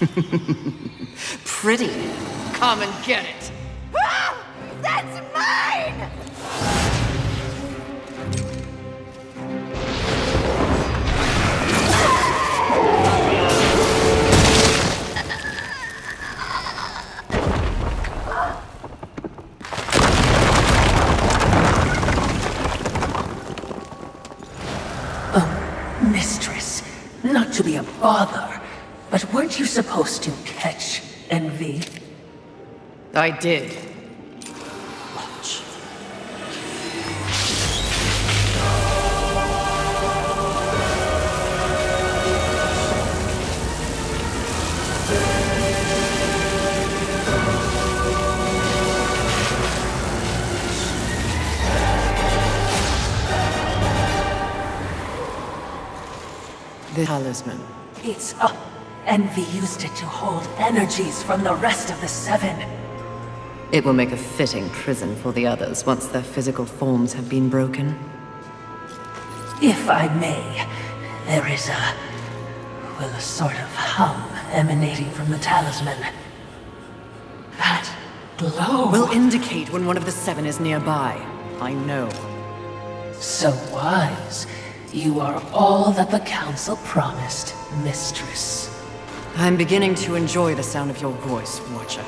Pretty. Come and get it. Ah! That's mine! Mistress, not to be a bother, but weren't you supposed to catch envy? I did. Watch. The talisman. It's up. Envy used it to hold energies from the rest of the Seven. It will make a fitting prison for the others once their physical forms have been broken. If I may, there is a... well, a sort of hum emanating from the talisman. That glow... Will indicate when one of the seven is nearby. I know. So wise. You are all that the Council promised, Mistress. I'm beginning to enjoy the sound of your voice, Watcher.